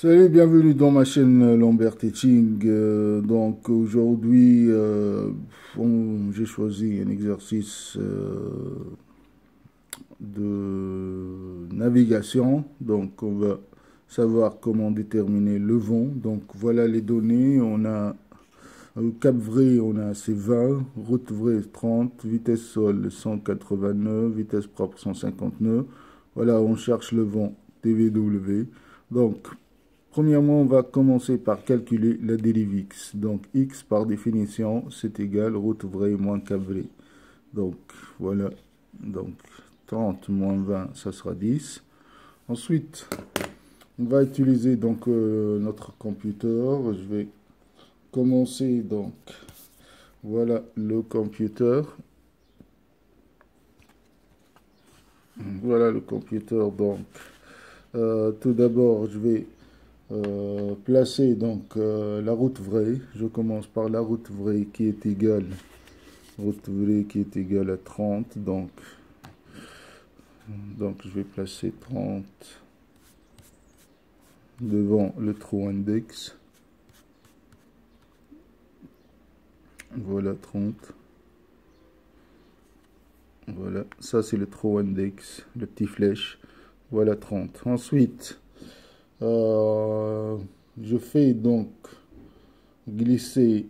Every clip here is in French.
Salut, bienvenue dans ma chaîne Lambert Teaching. Euh, donc aujourd'hui, euh, j'ai choisi un exercice euh, de navigation. Donc on va savoir comment déterminer le vent. Donc voilà les données. On a Cap Vrai, on a c'est 20, route vraie 30, vitesse sol 189, vitesse propre 159. Voilà, on cherche le vent TVW. Donc Premièrement, on va commencer par calculer la dérive x. Donc, x, par définition, c'est égal route vraie moins cap vrai. Donc, voilà. Donc, 30 moins 20, ça sera 10. Ensuite, on va utiliser donc euh, notre computer. Je vais commencer donc. Voilà le computer. Voilà le computer. Donc, euh, tout d'abord, je vais euh, placer donc euh, la route vraie. Je commence par la route vraie qui est égale route vraie qui est égale à 30 donc donc je vais placer 30 devant le trou index. Voilà 30 voilà ça c'est le trou index le petit flèche. Voilà 30 ensuite euh, je fais donc glisser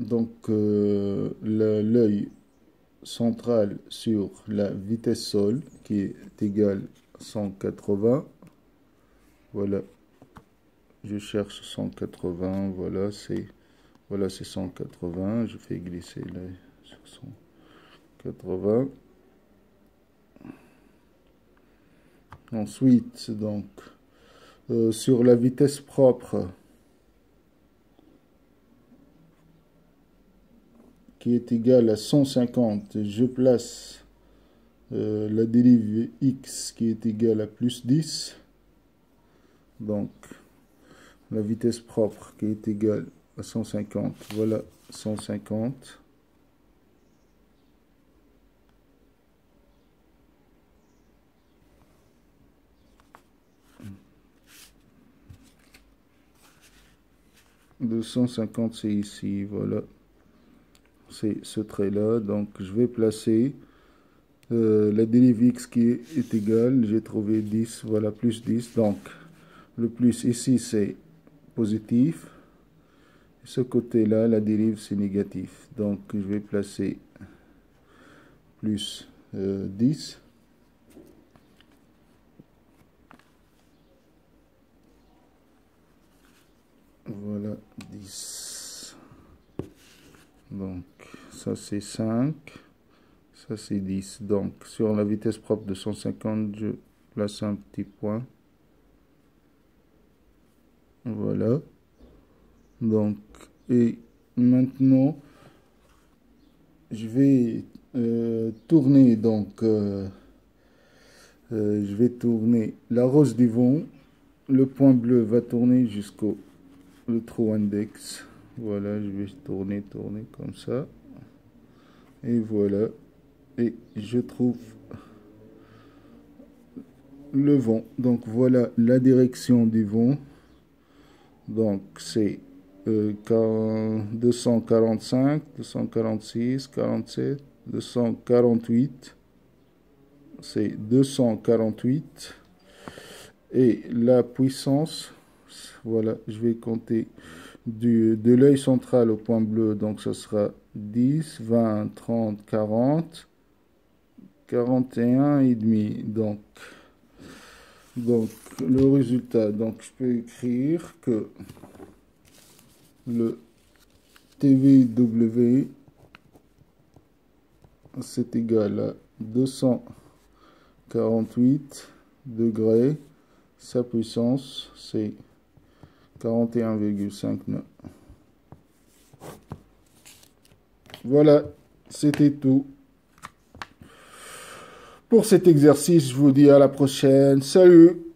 donc euh, l'œil central sur la vitesse sol qui est égale à 180 voilà. Je cherche 180 voilà c'est voilà c'est 180 je fais glisser l'œil sur 180 ensuite donc euh, sur la vitesse propre qui est égale à 150, je place euh, la dérive x qui est égale à plus 10. Donc, la vitesse propre qui est égale à 150, voilà 150. « 250 c'est ici, voilà. C'est ce trait-là. Donc je vais placer euh, la dérive x qui est, égale, j'ai trouvé 10, voilà, plus 10. Donc le plus ici c'est positif. Ce côté-là, la dérive c'est négatif. Donc je vais placer plus 10. Euh, 10. Donc, ça c'est 5. Ça c'est 10. Donc, sur la vitesse propre de 150, je place un petit point. Voilà. Donc, et maintenant, je vais euh, tourner, donc, euh, euh, je vais tourner la rose du vent. Le point bleu va tourner jusqu'au le trou index. Voilà, je vais tourner, tourner comme ça. Et voilà. Et je trouve le vent. Donc voilà la direction du vent. Donc c'est 245, 246, 47, 248. C'est 248. Et la puissance voilà, je vais compter du, de l'œil central au point bleu. Donc, ce sera 10, 20, 30, 40, 41 et demi. Donc, donc, le résultat, donc je peux écrire que le TVW c'est égal à 248 degrés. Sa puissance, c'est 41,59. Voilà, c'était tout. Pour cet exercice, je vous dis à la prochaine. Salut